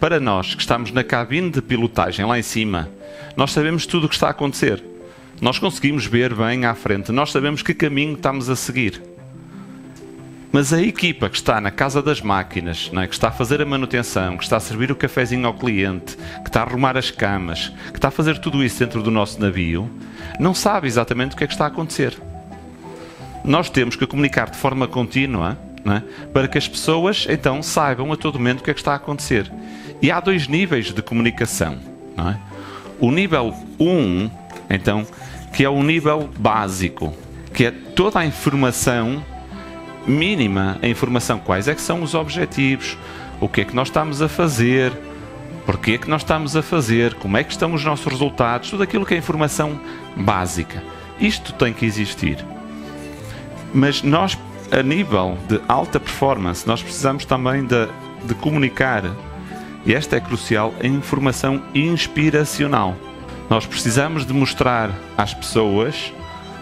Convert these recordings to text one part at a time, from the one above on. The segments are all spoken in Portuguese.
Para nós que estamos na cabine de pilotagem lá em cima, nós sabemos tudo o que está a acontecer. Nós conseguimos ver bem à frente, nós sabemos que caminho estamos a seguir. Mas a equipa que está na casa das máquinas, é? que está a fazer a manutenção, que está a servir o cafezinho ao cliente, que está a arrumar as camas, que está a fazer tudo isso dentro do nosso navio, não sabe exatamente o que é que está a acontecer. Nós temos que comunicar de forma contínua é? para que as pessoas então saibam a todo momento o que é que está a acontecer. E há dois níveis de comunicação. É? O nível 1, um, então, que é o nível básico, que é toda a informação mínima a informação quais é que são os objetivos, o que é que nós estamos a fazer, porquê é que nós estamos a fazer, como é que estão os nossos resultados, tudo aquilo que é informação básica. Isto tem que existir. Mas nós, a nível de alta performance, nós precisamos também de, de comunicar, e esta é crucial, a informação inspiracional. Nós precisamos de mostrar às pessoas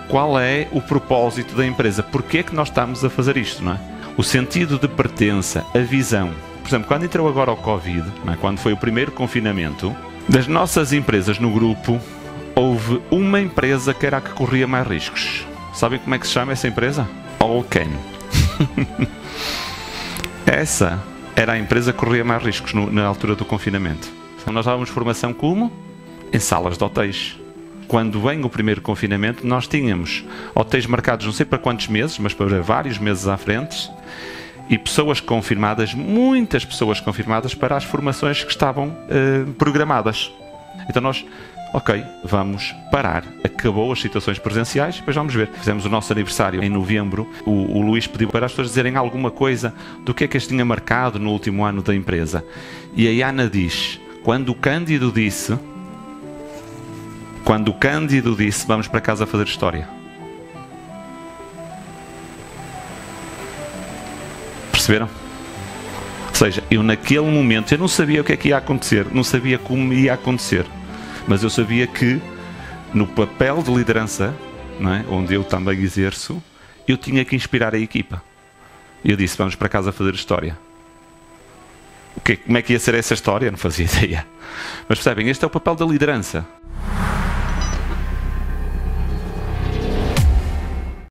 qual é o propósito da empresa, porquê é que nós estamos a fazer isto, não é? O sentido de pertença, a visão. Por exemplo, quando entrou agora o Covid, é? quando foi o primeiro confinamento, das nossas empresas no grupo, houve uma empresa que era a que corria mais riscos. Sabem como é que se chama essa empresa? Allcan. essa era a empresa que corria mais riscos no, na altura do confinamento. Então, nós dávamos formação como? Em salas de hotéis quando vem o primeiro confinamento, nós tínhamos hotéis marcados não sei para quantos meses, mas para vários meses à frente, e pessoas confirmadas, muitas pessoas confirmadas para as formações que estavam eh, programadas. Então nós, ok, vamos parar. Acabou as situações presenciais, depois vamos ver. Fizemos o nosso aniversário em novembro. O, o Luís pediu para as pessoas dizerem alguma coisa do que é que este tinha marcado no último ano da empresa. E a Ana diz: quando o Cândido disse quando o Cândido disse: Vamos para casa fazer história. Perceberam? Ou seja, eu naquele momento eu não sabia o que é que ia acontecer, não sabia como ia acontecer, mas eu sabia que no papel de liderança, é? onde eu também exerço, eu tinha que inspirar a equipa. Eu disse: Vamos para casa fazer história. Que, como é que ia ser essa história? Não fazia ideia. Mas percebem, este é o papel da liderança